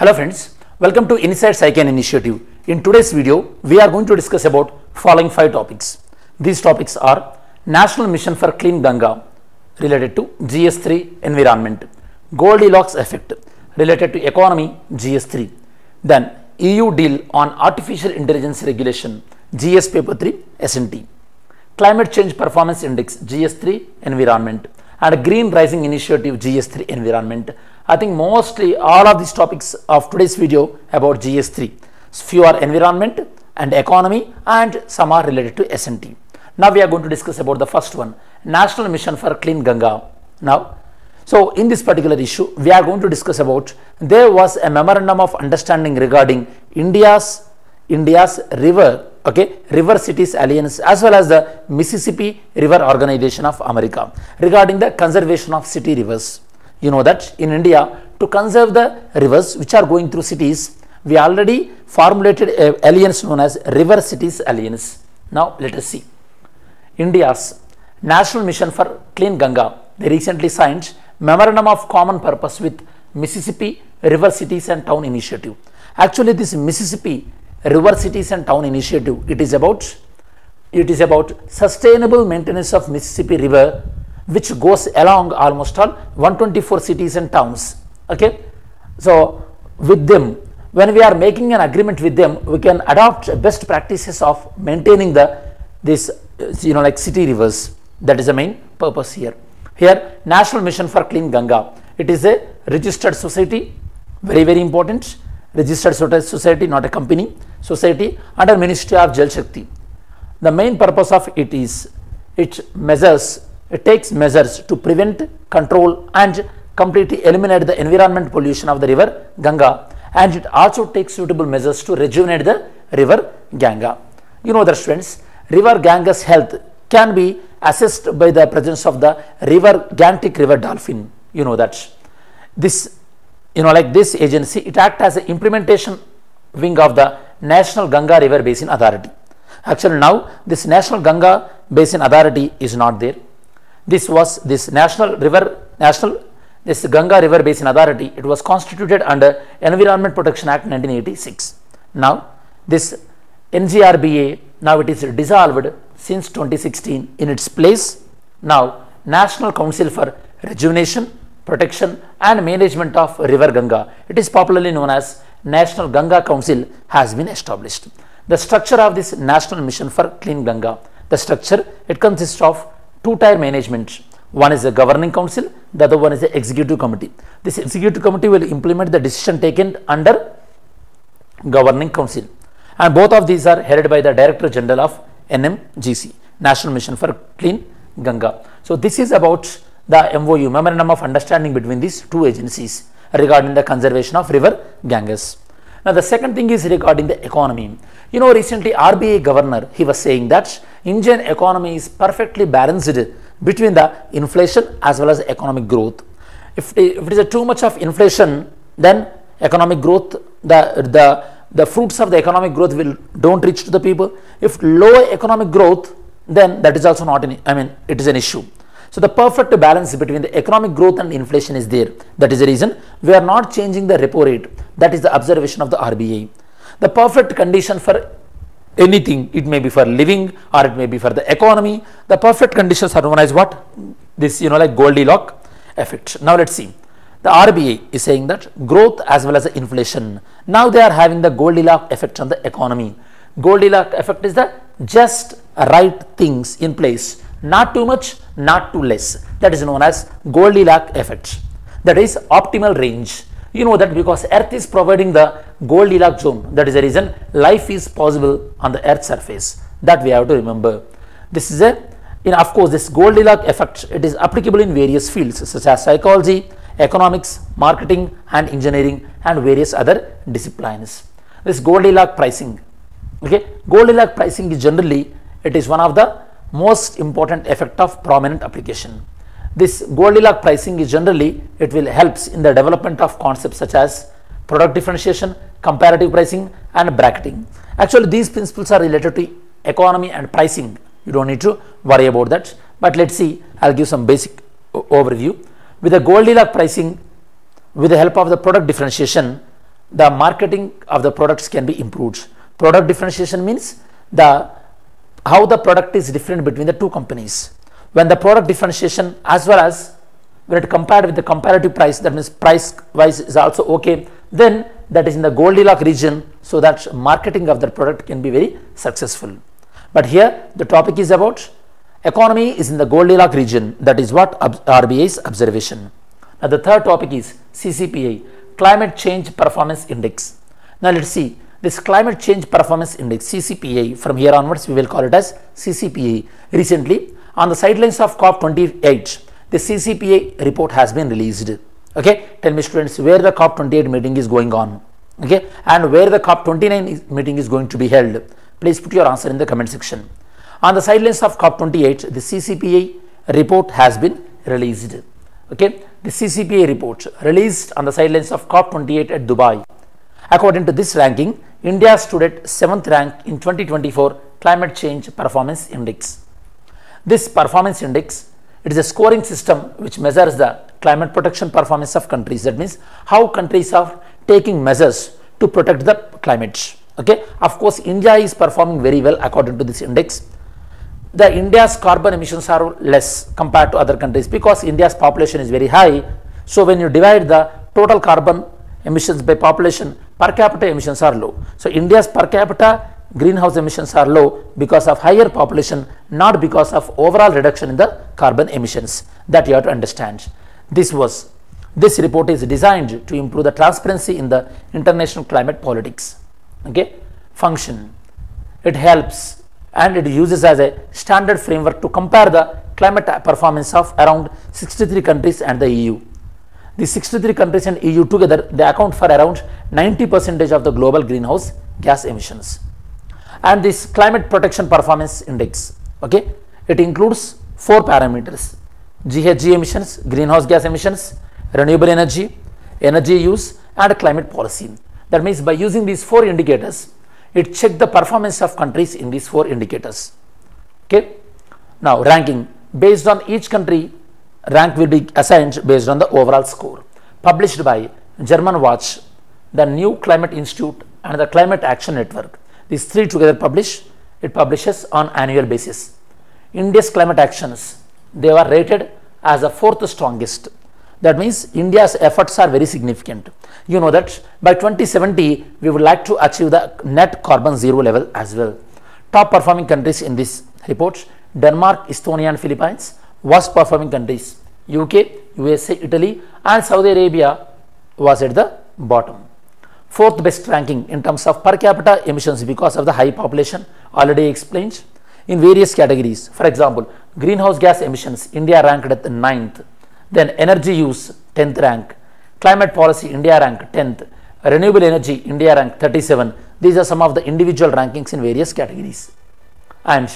Hello friends, welcome to Insights I-CAN Initiative. In today's video, we are going to discuss about following five topics. These topics are National Mission for Clean Ganga related to GS3 environment, Goldilocks effect related to economy GS3, then EU deal on artificial intelligence regulation GS paper 3 SNT, climate change performance index GS3 environment and green rising initiative GS3 environment. I think mostly all of these topics of today's video about GS3. Few are environment and economy and some are related to SNT. Now we are going to discuss about the first one, National Mission for Clean Ganga. Now, so in this particular issue, we are going to discuss about there was a memorandum of understanding regarding India's India's river, okay, River Cities Alliance as well as the Mississippi River Organization of America regarding the conservation of city rivers. You know that in India, to conserve the rivers which are going through cities, we already formulated a alliance known as River Cities Alliance. Now let us see. India's National Mission for Clean Ganga, they recently signed Memorandum of Common Purpose with Mississippi River Cities and Town Initiative. Actually, this Mississippi River Cities and Town Initiative, it is about it is about sustainable maintenance of Mississippi River, which goes along almost all 124 cities and towns. Okay, so with them, when we are making an agreement with them, we can adopt best practices of maintaining the this uh, you know like city rivers. That is the main purpose here. Here, National Mission for Clean Ganga. It is a registered society, very very important. Registered society, not a company. Society under Ministry of Jal Shakti. The main purpose of it is it measures, takes measures to prevent, control, and completely eliminate the environment pollution of the river Ganga, and it also takes suitable measures to rejuvenate the river Ganga. You know the students, river Ganga's health can be assessed by the presence of the river Gangetic river dolphin. You know that this, you know, like this agency, it acts as an implementation wing of the National Ganga River Basin Authority. Actually, now this National Ganga Basin Authority is not there. This was this National River National this Ganga River Basin Authority. It was constituted under Environment Protection Act 1986. Now this NGRBA now it is dissolved since 2016 in its place now National Council for Rejuvenation, Protection and Management of River Ganga. It is popularly known as National Ganga Council has been established. The structure of this National Mission for Clean Ganga, the structure it consists of two tier management. One is the governing council, the other one is the executive committee. This executive committee will implement the decision taken under governing council and both of these are headed by the Director General of NMGC, National Mission for Clean Ganga. So this is about the MOU, Memorandum of Understanding between these two agencies regarding the conservation of river Ganges. Now the second thing is regarding the economy. You know recently RBI governor he was saying that Indian economy is perfectly balanced between the inflation as well as economic growth. If, if it is too much of inflation then economic growth the the the fruits of the economic growth will don't reach to the people. If low economic growth then that is also not an I mean it is an issue. So the perfect balance between the economic growth and inflation is there. That is the reason we are not changing the repo rate. That is the observation of the RBI. The perfect condition for anything, it may be for living or it may be for the economy. The perfect conditions are known as what? This, you know, like Goldilocks effect. Now let's see. The RBI is saying that growth as well as the inflation. Now they are having the Goldilocks effect on the economy. Goldilocks effect is the just right things in place not too much, not too less. That is known as Goldilocks effect. That is optimal range. You know that because Earth is providing the Goldilocks zone. That is the reason life is possible on the Earth surface. That we have to remember. This is a, in of course, this Goldilocks effect. It is applicable in various fields such as psychology, economics, marketing, and engineering, and various other disciplines. This Goldilocks pricing. Okay, Goldilocks pricing is generally it is one of the most important effect of prominent application. This Goldilocks pricing is generally it will helps in the development of concepts such as product differentiation, comparative pricing and bracketing. Actually these principles are related to economy and pricing. You don't need to worry about that. But let's see, I'll give some basic overview. With the Goldilocks pricing, with the help of the product differentiation, the marketing of the products can be improved. Product differentiation means the how the product is different between the two companies. When the product differentiation as well as when it compared with the comparative price that means price wise is also okay then that is in the Goldilocks region so that marketing of the product can be very successful. But here the topic is about economy is in the Goldilocks region that is what RBI's observation. Now the third topic is CCPI climate change performance index. Now let's see this climate change performance index CCPI from here onwards we will call it as CCPI recently on the sidelines of COP28 the CCPI report has been released. Okay? Tell me students where the COP28 meeting is going on? Okay? And where the COP29 meeting is going to be held? Please put your answer in the comment section. On the sidelines of COP28 the CCPI report has been released. Okay? The CCPI report released on the sidelines of COP28 at Dubai. According to this ranking India stood at 7th rank in 2024 climate change performance index this performance index it is a scoring system which measures the climate protection performance of countries. That means how countries are taking measures to protect the climate. Okay. Of course, India is performing very well according to this index. The India's carbon emissions are less compared to other countries because India's population is very high. So, when you divide the total carbon emissions by population, per capita emissions are low. So, India's per capita greenhouse emissions are low because of higher population, not because of overall reduction in the carbon emissions that you have to understand. This was this report is designed to improve the transparency in the international climate politics. Okay, function. It helps and it uses as a standard framework to compare the climate performance of around 63 countries and the EU. The 63 countries and EU together they account for around 90 percentage of the global greenhouse gas emissions. And this climate protection performance index okay it includes four parameters. GHG emissions greenhouse gas emissions renewable energy energy use and climate policy. That means by using these four indicators it check the performance of countries in these four indicators. Okay? Now ranking. Based on each country rank will be assigned based on the overall score published by Germanwatch the new climate institute and the climate action network these three together publish, it publishes on annual basis. India's climate actions, they were rated as the fourth strongest. That means India's efforts are very significant. You know that by 2070, we would like to achieve the net carbon zero level as well. Top performing countries in this report, Denmark, Estonia and Philippines. Worst performing countries, UK, USA, Italy and Saudi Arabia was at the bottom fourth best ranking in terms of per capita emissions because of the high population already explained in various categories. For example, greenhouse gas emissions India ranked at the 9th, then energy use 10th rank, climate policy India ranked 10th, renewable energy India ranked 37. These are some of the individual rankings in various categories. And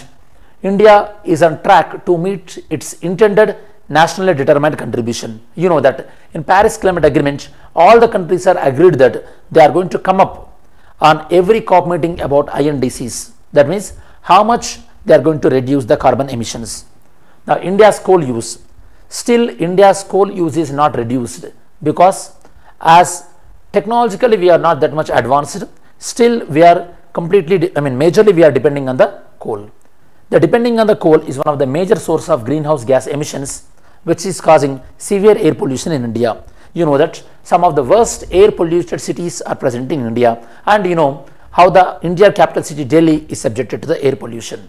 India is on track to meet its intended nationally determined contribution. You know that in Paris Climate Agreement, all the countries are agreed that they are going to come up on every COP meeting about INDCs. That means how much they are going to reduce the carbon emissions. Now, India's coal use, still India's coal use is not reduced because as technologically we are not that much advanced, still we are completely, I mean majorly we are depending on the coal. The depending on the coal is one of the major source of greenhouse gas emissions which is causing severe air pollution in India. You know that some of the worst air polluted cities are present in India and you know how the India capital city Delhi is subjected to the air pollution.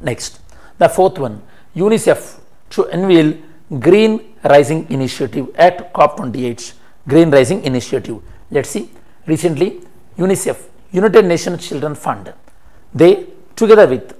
Next, the fourth one, UNICEF to unveil Green Rising Initiative at COP28. Green Rising Initiative. Let's see. Recently, UNICEF, United Nations Children Fund, they together with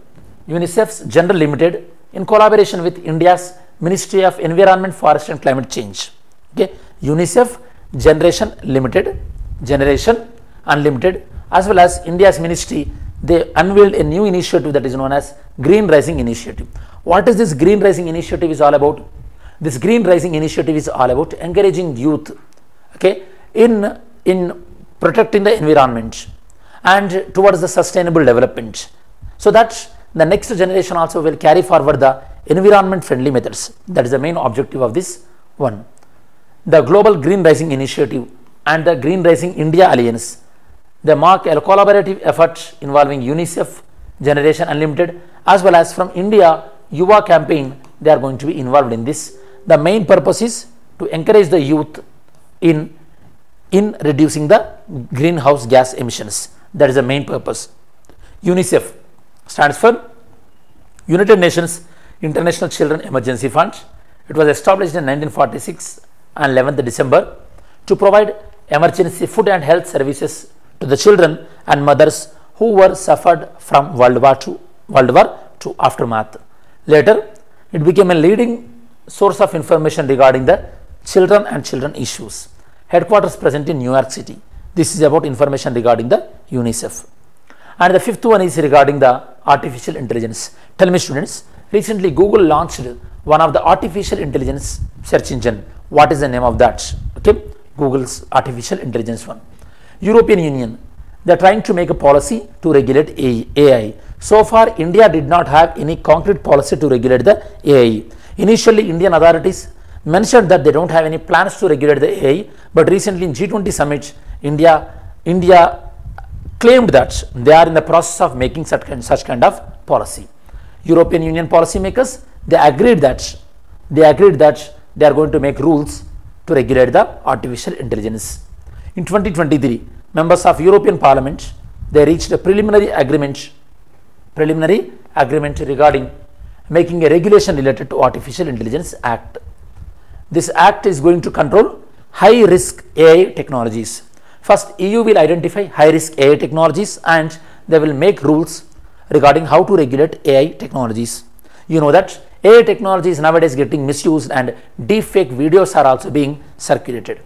UNICEF's General Limited in collaboration with India's Ministry of Environment, Forest and Climate Change. Okay. UNICEF, Generation Limited, Generation Unlimited as well as India's ministry, they unveiled a new initiative that is known as Green Rising Initiative. What is this Green Rising Initiative is all about? This Green Rising Initiative is all about encouraging youth okay, in, in protecting the environment and towards the sustainable development. So that the next generation also will carry forward the environment friendly methods. That is the main objective of this one. The Global Green Rising Initiative and the Green Rising India Alliance. They mark a collaborative effort involving UNICEF, Generation Unlimited, as well as from India Yuva campaign. They are going to be involved in this. The main purpose is to encourage the youth in in reducing the greenhouse gas emissions. That is the main purpose. UNICEF stands for United Nations International Children Emergency Fund. It was established in 1946 and 11th December to provide emergency food and health services to the children and mothers who were suffered from World War II, World War II aftermath. Later, it became a leading source of information regarding the children and children issues. Headquarters present in New York City. This is about information regarding the UNICEF. And the fifth one is regarding the artificial intelligence. Tell me students, recently Google launched one of the artificial intelligence search engine. What is the name of that? Okay, Google's artificial intelligence one. European Union, they are trying to make a policy to regulate AI. So far, India did not have any concrete policy to regulate the AI. Initially, Indian authorities mentioned that they don't have any plans to regulate the AI, but recently in G20 summit, India, India claimed that they are in the process of making such kind, such kind of policy. European Union policymakers, they agreed that they agreed that they are going to make rules to regulate the artificial intelligence. In 2023, members of European Parliament, they reached a preliminary agreement preliminary agreement regarding making a regulation related to Artificial Intelligence Act. This act is going to control high risk AI technologies. First, EU will identify high risk AI technologies and they will make rules regarding how to regulate AI technologies. You know that AI technology is nowadays getting misused and deepfake videos are also being circulated.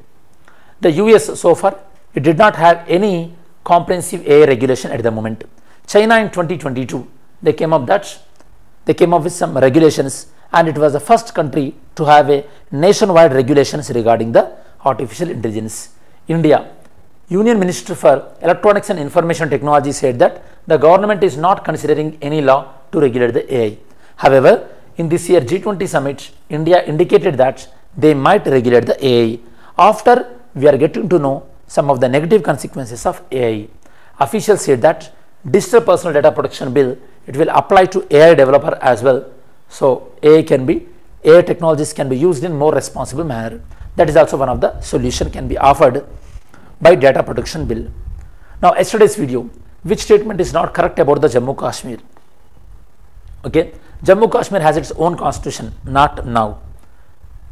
The US so far, it did not have any comprehensive AI regulation at the moment. China in 2022, they came up that they came up with some regulations and it was the first country to have a nationwide regulations regarding the artificial intelligence. India, Union Minister for Electronics and Information Technology said that the government is not considering any law to regulate the AI. However, in this year G20 summit, India indicated that they might regulate the AI. After we are getting to know some of the negative consequences of AI. Officials said that digital personal data protection bill, it will apply to AI developer as well. So AI can be, AI technologies can be used in more responsible manner. That is also one of the solution can be offered by data protection bill. Now yesterday's video, which statement is not correct about the Jammu Kashmir? Okay, Jammu Kashmir has its own constitution, not now.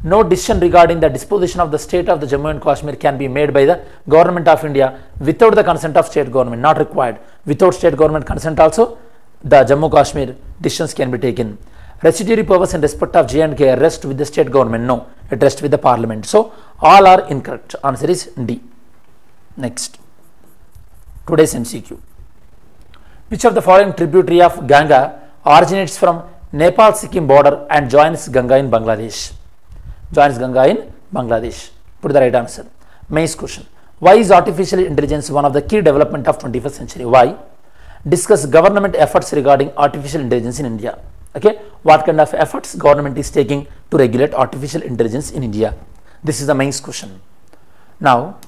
No decision regarding the disposition of the state of the Jammu and Kashmir can be made by the government of India without the consent of state government, not required. Without state government consent also, the Jammu Kashmir decisions can be taken. Residuary powers in respect of J&K rest with the state government, no, it rests with the parliament. So, all are incorrect. Answer is D. Next, today's MCQ. Which of the following tributary of Ganga originates from Nepal Sikkim border and joins Ganga in Bangladesh? Joins Ganga in Bangladesh. Put the right answer. Main question. Why is artificial intelligence one of the key development of 21st century? Why? Discuss government efforts regarding artificial intelligence in India. Okay, what kind of efforts government is taking to regulate artificial intelligence in India? This is the main question. Now,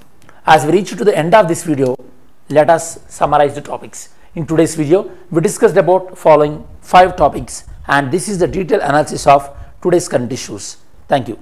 as we reach to the end of this video, let us summarize the topics. In today's video, we discussed about following five topics and this is the detailed analysis of today's current issues. Thank you.